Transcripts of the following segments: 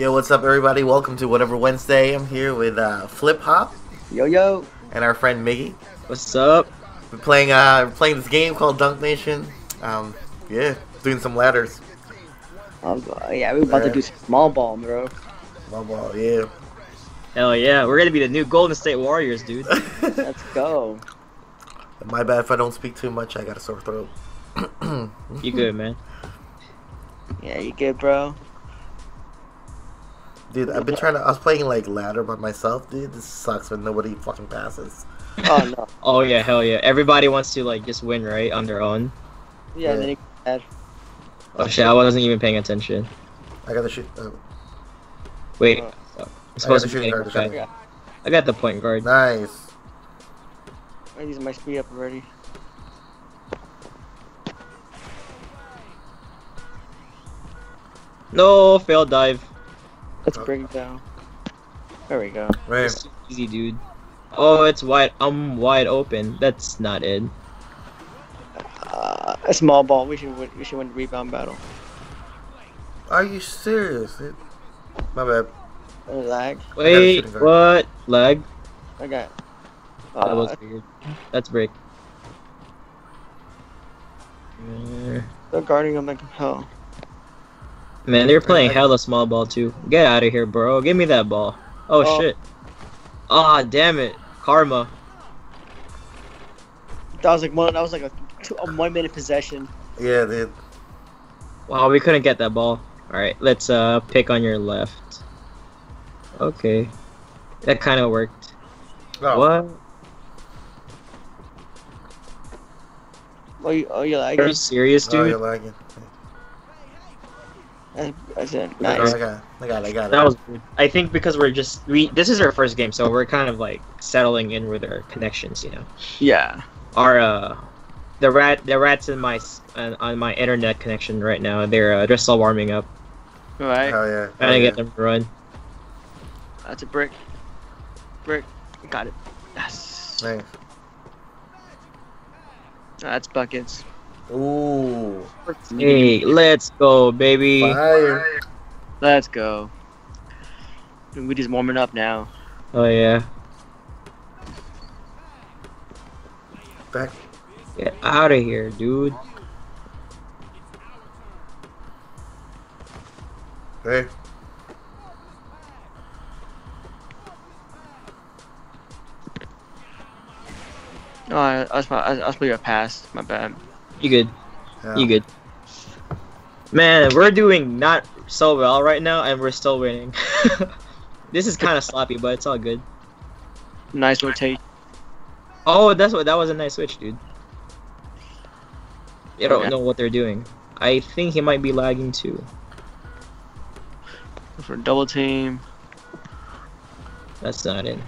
Yo, what's up, everybody? Welcome to Whatever Wednesday. I'm here with uh, Flip Hop Yo yo. and our friend Miggy. What's up? We're playing uh, we're playing this game called Dunk Nation. Um, yeah, doing some ladders. Um, yeah, we're about to do small ball, bro. Ball, ball, yeah. Hell yeah, we're gonna be the new Golden State Warriors, dude. Let's go. My bad if I don't speak too much. I got a sore throat. You good, man? Yeah, you good, bro? Dude, I've been trying to. I was playing like ladder by myself, dude. This sucks when nobody fucking passes. Oh no. Oh yeah, hell yeah. Everybody wants to like just win, right, on their own. Yeah, and then you add. Oh shit, I wasn't even paying attention. I got the shit. Uh, Wait, Oh. I'm supposed to the be shooting paying guard, the shooting okay. I got the point guard. nice. I'm using my speed up already. No, failed dive. Let's bring it down. There we go. Right. It's too easy, dude. Oh, it's wide. I'm wide open. That's not it. Uh, a small ball. We should win, we should win the rebound battle. Are you serious? Dude? My bad. Oh, lag. Wait, what? Lag? I got. that Uh, was weird. That's break. Uh, they're guarding him like hell. Man, they're playing hella small ball too. Get out of here, bro. Give me that ball. Oh, Oh. shit. Ah, damn it. Karma. That was like one. That was like a, two, a one minute possession. Yeah, dude. Wow, we couldn't get that ball. Alright, let's uh pick on your left. Okay. That kind of worked. Oh, What? Oh, you, oh, you're Are you lagging. serious, Oh, you're dude? Lagging. That's, that's it. I Nice. got it. I got it. I got it. That was weird. I think because we're just we this is our first game, so we're kind of like settling in with our connections, you know. Yeah. Our uh the rat the rats in my s- on, on my internet connection right now, they're uh, they're still warming up. All right. Oh yeah. Trying Hell to yeah. get them to run. That's a brick. Brick. Got it. Yes. Nice. That's buckets. Ooh. Hey, let's go, baby. Fire. Let's go. We just warming up now. Oh yeah. Back. Get out of here, dude. Hey. Oh, I, I was I, I was playing a pass. My bad. You good? Yeah. You good? Man, we're doing not so well right now, and we're still winning. this is kind of sloppy, but it's all good. Nice rotation. Oh, that's what that was a nice switch, dude. They don't Okay. know what they're doing. I think he might be lagging too. for a double team. That's not it.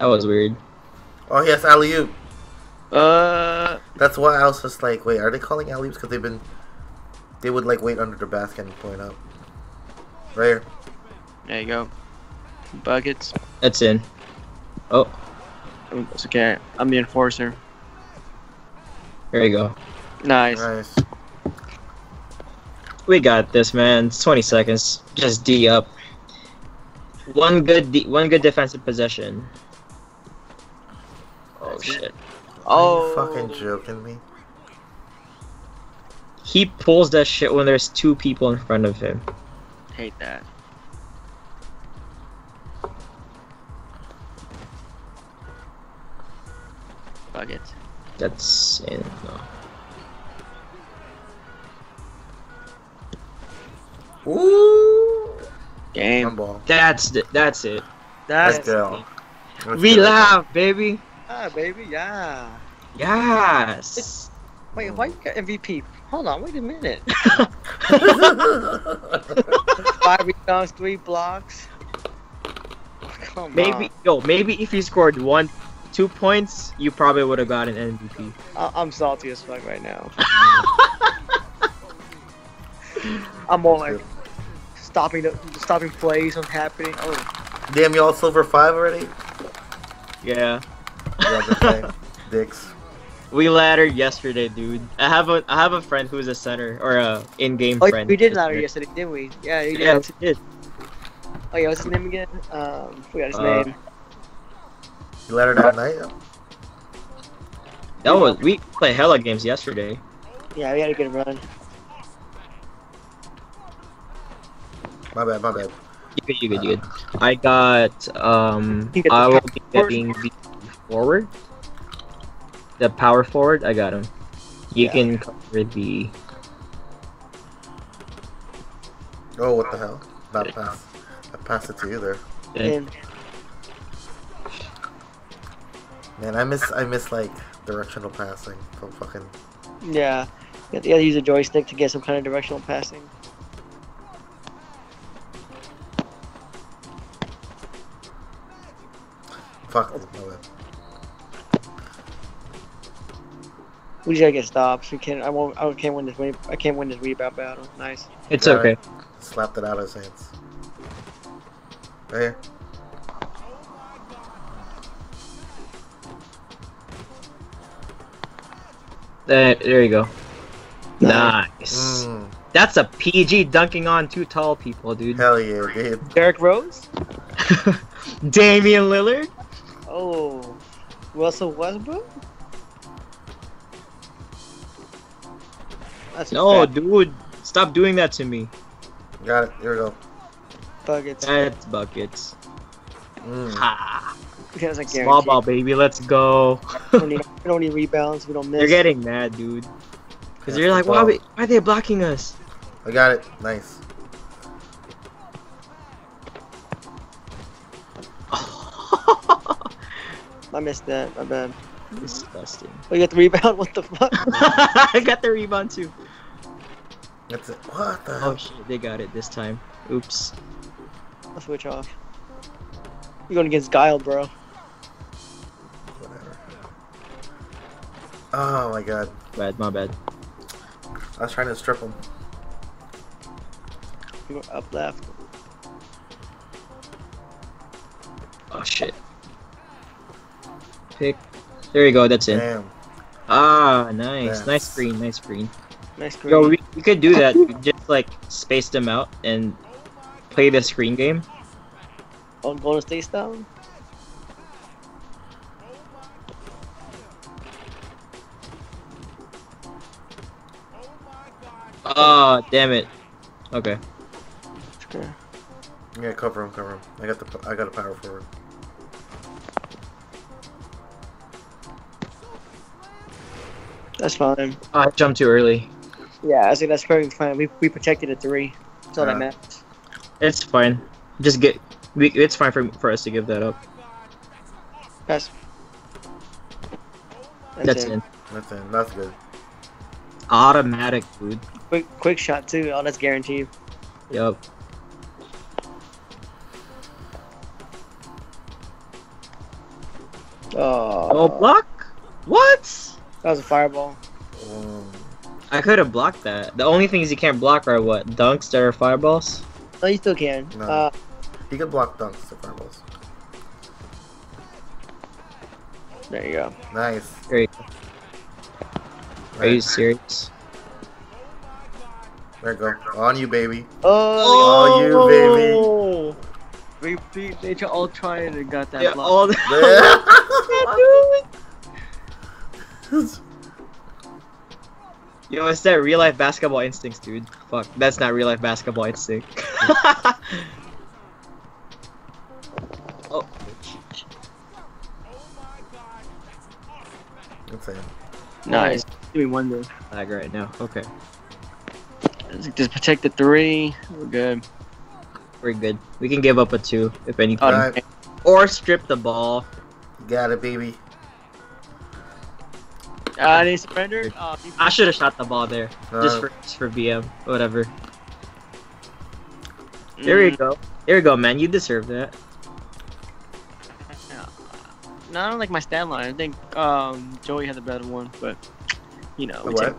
That was weird. Oh yes, alley oop. Uh, That's why I was just like, wait, are they calling alley oops? Because they've been, they would like wait under the basket and point up. Right here. there you go. Buckets. That's in. Oh, It's okay. I'm the enforcer. there you go. Nice. Nice. We got this, man. It's 20 seconds. Just D up. One good, D- one good defensive possession. Oh shit! Oh. Are you oh. fucking joking me? He pulls that shit when there's two people in front of him. Hate that. Buckets. That's in. No. Ooh. Game. One ball. That's the, that's it. That's Let's go. Let's we go. laugh, baby. Ah, baby, yeah. Yes. Wait, why you got MVP? Hold on, wait a minute. Five rebounds, three blocks. Come maybe on. yo, maybe if you scored one, two points, you probably would have gotten an MVP. I- I'm salty as fuck right now. I'm all like stopping the stopping plays from happening. Oh, Damn, you all silver five already? Yeah. Yeah. Dicks. We laddered yesterday, dude. I have a I have a friend who's a center or a in-game Oh, friend. we did ladder a- yesterday, didn't we? Yeah, you did. Yeah, we did. Oh yeah, what's his name again? Um, forgot his Uh, name. You let her that night? That was we played hella games yesterday. Yeah, we had a good run. My bad, my bad. You good, you good, you good. I got um You get the I will be getting the forward. The power forward, I got him. You Yeah. can cover the Oh, what the hell? Not pass. I passed it to you there. Okay. And Man, I miss I miss like directional passing from fucking. yeah, you have to, you have to use a joystick to get some kind of directional passing. Fuck. We just gotta get stops. We can't. I won't. I can't win this. Re- I can't win this rebound battle. Nice. It's Yeah. okay. Slapped it out of his hands. Right here. There, there you go. Nice. Mm, That's a PG dunking on two tall people, dude. hell yeah, dude. Derrick Rose. Damian Lillard. Oh, Russell Westbrook. That's No, bad dude, stop doing that to me. Got it. Here we go. buckets. That's buckets. Mm. Ha! Because I Small ball, baby. Let's go. we, don't need, we don't need rebounds. We don't miss. They're getting mad, dude. Because you're like, why, we- why are they blocking us? I got it. Nice. I missed that. My bad. Disgusting. Oh, you got the rebound. What the fuck? I got the rebound too. That's it. What the Oh shit, they got it this time. Oops. I'll switch off. You're going against Guile, bro. Whatever. Oh my god. Bad, my bad. I was trying to strip him. You go up left. Oh shit. Pick. There you go. That's it. Damn. Ah, nice, Yes. nice screen, nice screen. Nice green. Yo, we, we could do that. Just like space them out and play the screen game. On Golden State style. Ah, damn it. Okay. Okay. Yeah, cover him, cover him. I got the I got a power forward. That's fine. Ah, I jumped too early. Yeah, I think that's perfectly fine. We, we protected at three. That's all Yeah. that matters. It's fine. Just get. We, it's fine for for us to give that up. That's. That's it. in. That's in. That's good. Automatic, dude. Quick, quick shot too. Oh, that's guaranteed. Yup. Oh, Oh, block? What? that was a fireball. Um, I could have blocked that. The only things you can't block are what? Dunks that are fireballs? No, you still can. No. Uh, he can block dunks to fireballs. there you go. Nice. There you go. Are you serious? There you go. On you, baby. Oh, you, baby. They, they, they all trying and got that Yeah, block. all the- Yo, it's that real life basketball instincts, dude. Fuck, that's not real life basketball instinct. oh, That's in. Nice. Give me one there. lag right now. Okay, Just protect the three. We're good. we're good. We can give up a two if anything, Alright. or strip the ball. Got it, baby. Uh, they surrendered. You- I should have shot the ball there, No, just for just for BM, whatever. There you Mm, go. There you go, man. You deserve that. No, I don't like my stat line. I think um, Joey had the better one, but you know, we what?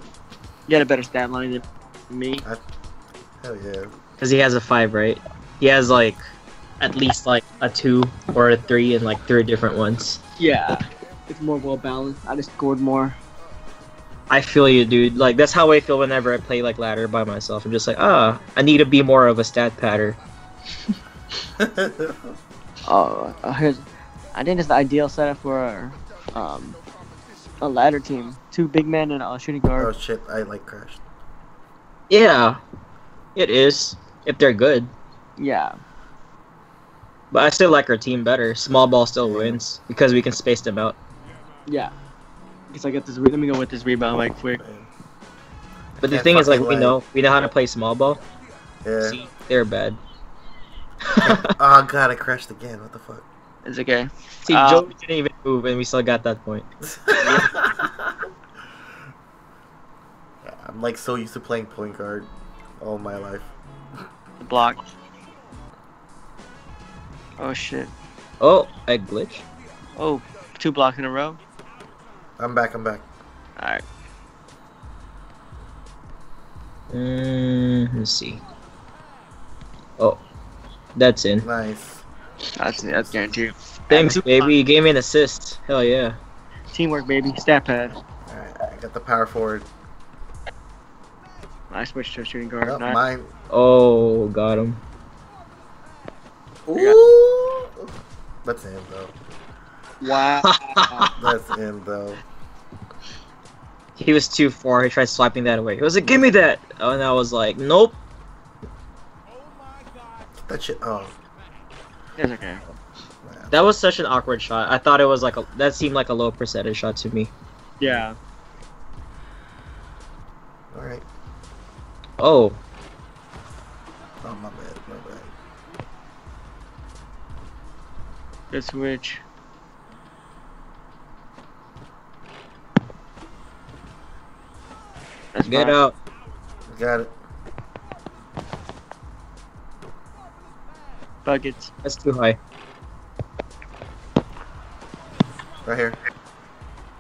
you had a better stat line than me. Hell yeah. Cause he has a five, right? He has like at least like a two or a three and like three different ones. Yeah, it's more well balanced. I just scored more. I feel you, dude. Like that's how I feel whenever I play like ladder by myself. I'm just like, ah, I need to be more of a stat patter. Oh, uh, here's. I think it's the ideal setup for um, a ladder team. Two big men and a shooting guard. oh shit! I like crashed. Yeah, it is if they're good. Yeah. But I still like our team better. Small ball still wins because we can space them out. Yeah. Guess I get this. Let me go with this rebound like quick. But the Can't thing is, like, fucking we know we know how to play small ball. Yeah. See, they're bad. oh god, I crashed again. What the fuck? It's okay. See, uh, Joey didn't even move, and we still got that point. I'm like so used to playing point guard all my life. The block. Oh shit. Oh, I glitch. Oh, two blocks in a row. I'm back. I'm back. All right. Mm, let's see. Oh, that's in. Nice. That's that's guaranteed. Thanks, baby. You gave me an assist. Hell yeah. Teamwork, baby. Stat pad. Alright, I got the power forward. I switched to a shooting guard. Oh, Nice. mine. Oh, got him. Ooh. That's in though. Wow. That's in though. He was too far. He tried swiping that away. He was like, "Give me that," oh, and I was like, "Nope." Get that shit. Oh. it's okay. man. That was such an awkward shot. I thought it was like a. That seemed like a low percentage shot to me. Yeah. All right. Oh, Oh my bad. My bad. Good switch. That's get fine. out. Got it. Buckets. That's too high. Right here.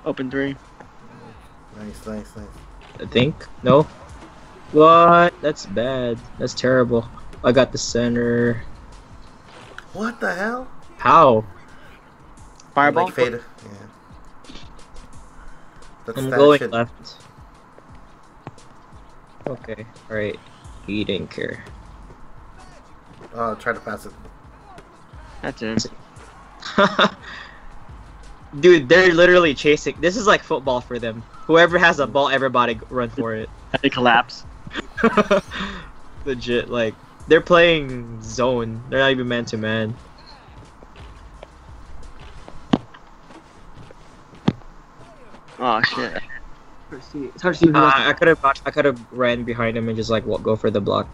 Open three. Nice. Nice. Nice. I think. No. What? That's bad. That's terrible. I got the center. What the hell? How? Fireball. Like fade. Yeah. That's I'm that going shit. left. Okay. Alright. He didn't care. Oh, try to pass it. That's it. Dude, they're literally chasing. This is like football for them. Whoever has a ball, everybody run for it. They collapse. Legit, like they're playing zone. They're not even man to man. Oh shit. It's hard to see who Uh, I could have, I could have ran behind him and just like wa- go for the block.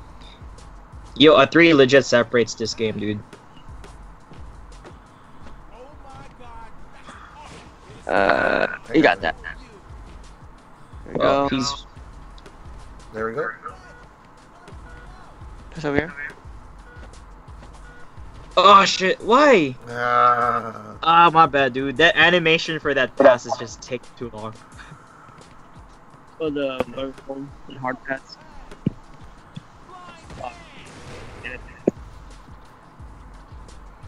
Yo, a three legit separates this game, dude. Uh, you got that. There we Well, go. he's There we go. Push over here. oh shit. Why? Ah. Ah, my bad, dude. That animation for that pass is just taking too long. Oh, the vertical and hard pass.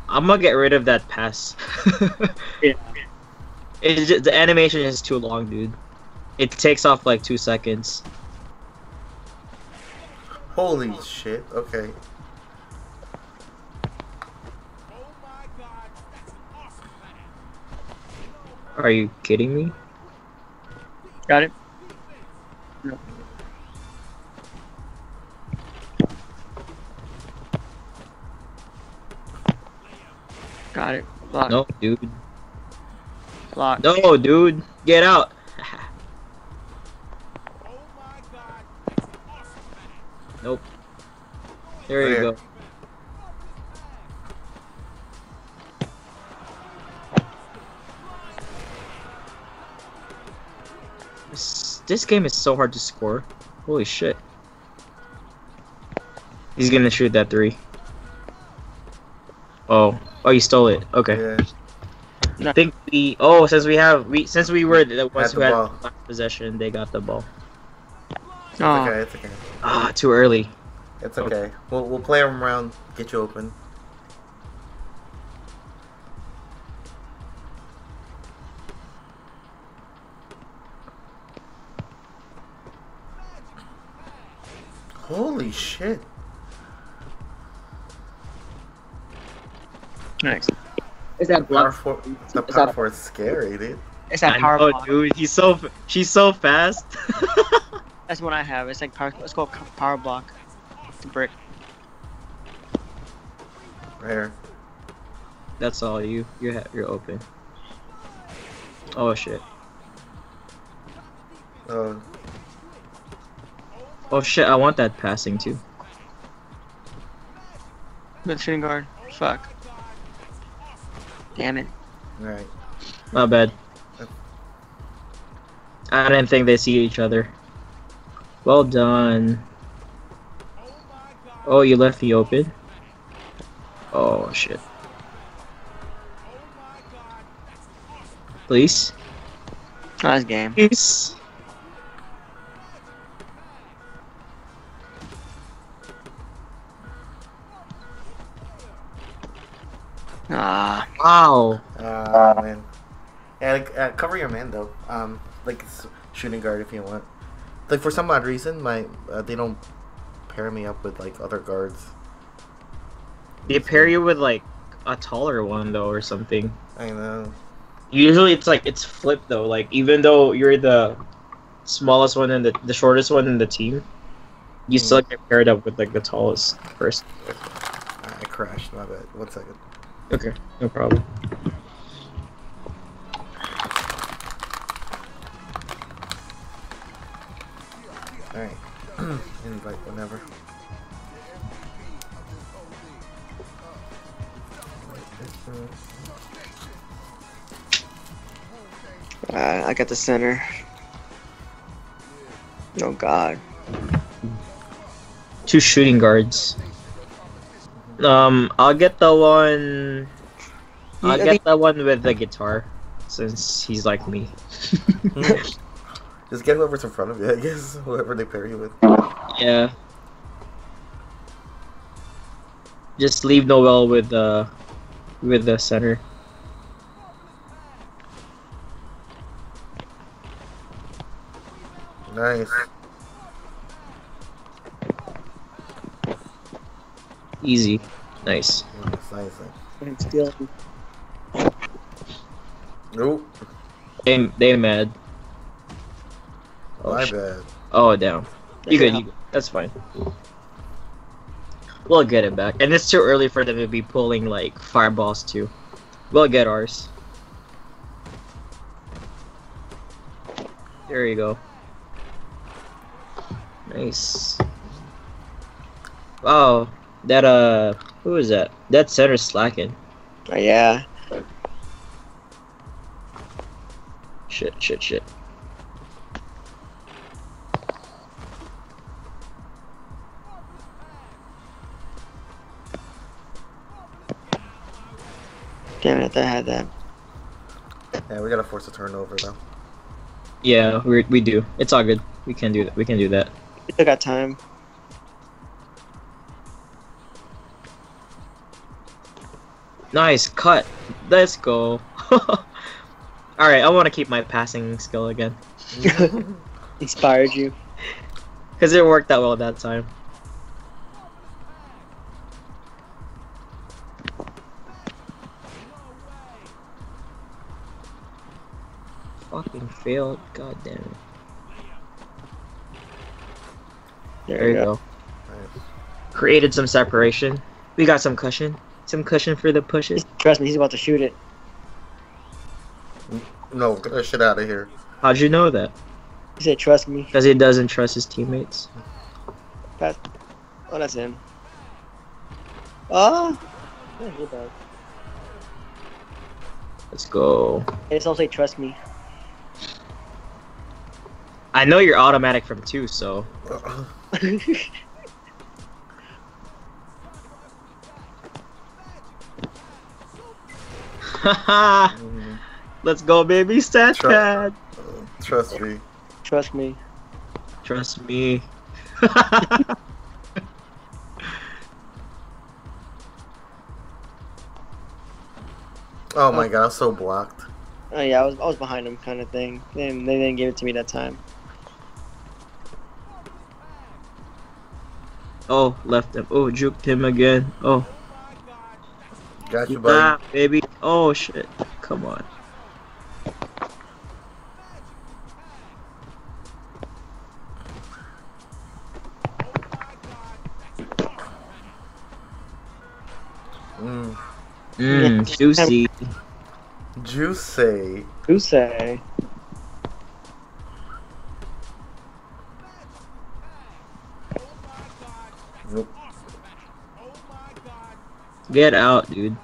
I'm gonna get rid of that pass. Yeah. It's just, the animation is too long, dude. It takes off like two seconds. Holy shit. Okay. Are you kidding me? Got it. Got it. Block. No, dude. Block. No, dude. Get out. nope. There you There. go. This, this game is so hard to score. Holy shit. He's gonna shoot that three. Oh. Oh, you stole it. Okay. Yeah. I think we. Oh, since we have we since we were the ones who had ball. last possession, they got the ball. It's Oh, okay. It's okay. Ah, too early. It's okay. We'll we'll play them around. Get you open. Holy shit. Nice. Is that Power block. four. The Is power that- four is scary, dude. It's that I power know, block. dude. He's so she's so fast. That's what I have. It's like power. It's called power block. It's a brick. Right here. That's all you. You ha- you're open. Oh shit. Oh, Oh shit. I want that passing too. Good shooting guard. Fuck. Damn it. Alright. Not bad. I didn't think they see each other. Well done. Oh, you left me open. Oh shit. Please. Nice game. Please. Ah. Wow. Uh, man. Yeah, like, uh, cover your man though. Um, like s- shooting guard if you want. Like for some odd reason, my uh, they don't pair me up with like other guards. They pair you with like a taller one though or something. I know. Usually it's like it's flipped though. Like even though you're the smallest one and the, the shortest one in the team, you still get paired up with like the tallest person. I crashed. My bad. One second. Okay, no problem. All right. Invite whenever. Uh, I got the center. Oh god. Two shooting guards. Um, I'll get the one. I I'll get the one with the guitar, since he's like me. Just get whoever's in front of you. I guess whoever they pair you with. Yeah. Just leave Noel with the with the center. Nice. Easy. Nice. Nice. Nice. nice. Still. Nope. They they mad. Oh, My bad. oh damn. You good, you good. That's fine. We'll get it back. And it's too early for them to be pulling like fireballs too. We'll get ours. There you go. Nice. Wow. That uh who is that? That center's slacking. Oh, yeah. Shit, shit, shit. Damn it, I had that. Yeah, we gotta force a turnover though. Yeah, we we do. It's all good. We can do that. We can do that. We still got time. Nice cut. Let's go. all right, I want to keep my passing skill again Inspired you. because it worked that well that time. Fucking failed. God damn it. There you go. Nice. Created some separation. We got some cushion. Some cushion for the pushes. Trust me, he's about to shoot it. No, get that shit out of here. How'd you know that? He said, "Trust me." Because he doesn't trust his teammates. Pass. Oh, that's him. Oh. Yeah. Let's go. They just don't say "Trust me." I know you're automatic from two, so Let's go, baby. Stat Sure. pad. Trust me. Trust me. Trust me. Oh my god, I was so blocked. Oh yeah, I was I was behind him, kind of thing. They, didn't- they didn't give it to me that time. Oh, left him. Oh, juked him again. Oh, Got you, nah, buddy. baby. Oh shit. Come on. Mm. Mmm, juicy. Juicy. Who Get out, dude.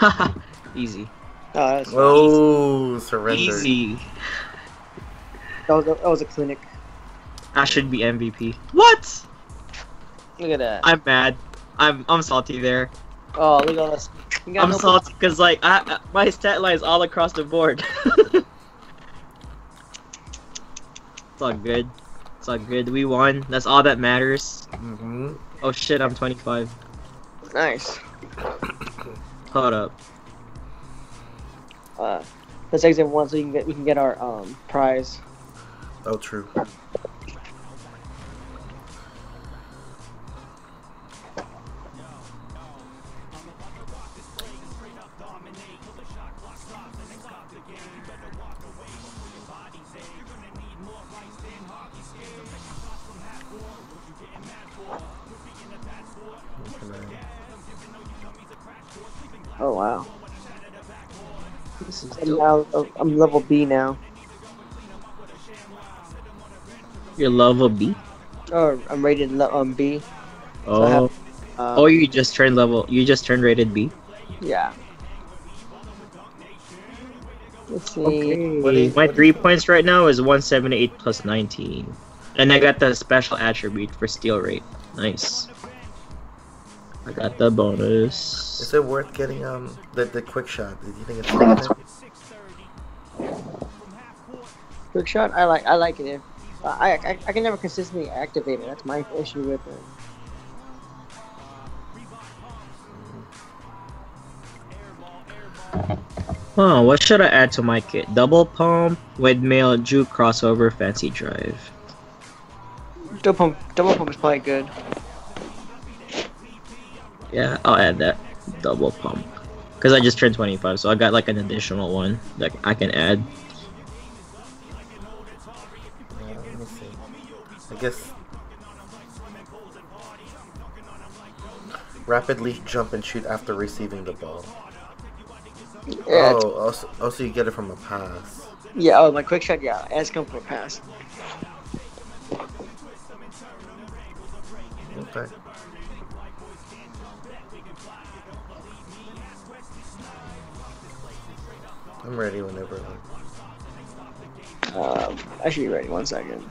Easy. Oh, that's Oh, surrender. Easy. that, was a, that was a clinic. I should be MVP. What? Look at that. I'm mad. I'm I'm salty there. Oh, look at all this. I'm no- salty because like I, I- my stat line is all across the board. it's all good. It's all good. We won. That's all that matters. Mm-hmm. Oh shit, I'm 25. Nice. Hold up. Uh, let's exit one so you can get we can get our um prize. Oh, true. Oh wow. This is I'm now oh, I'm level B now. Your level B. Oh, I'm rated le- um B. I Oh. have- Uh, Oh, you just turned level. You just turned rated B. yeah. Let's see. What is- My three points right now is 178 plus 19, and I got the special attribute for steal rate. Nice. I got the bonus. Is it worth getting um the the quick shot? Do you think it's worth it? Quick shot. I like. I like it. If, I, I I can never consistently activate it. That's my issue with it. Huh, what should I add to my kit? Double pump, windmill, juke, crossover, fancy drive. Double pump. Double pump is probably good. Yeah, I'll add that. Double pump. Because I just turned 25, so I got like an additional one that I can add. Uh, let me see. I guess. Rapidly jump and shoot after receiving the ball. Yeah. oh, also, also you get it from a pass. Yeah. Oh, my quick shot. Yeah. Ask him for a pass. Okay. I'm ready whenever. Um, I should be ready. One second.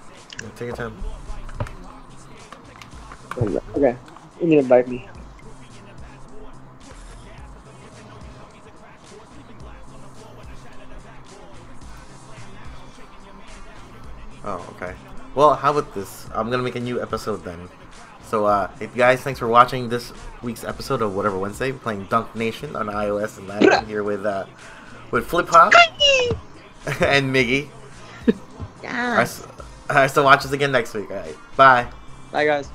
Take your time. Okay. You need to invite me. Oh, okay. Well, how about this? I'm gonna make a new episode then. So, uh, hey guys, thanks for watching this week's episode of Whatever Wednesday. We're playing Dunk Nation on iOS and Android here with uh, with Flip Hop and Miggy. Yeah. So, alright, so watch us again next week. Alright, bye. Bye, guys.